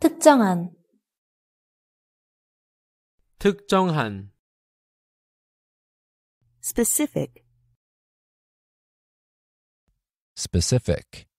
특정한 특정한 specific, specific,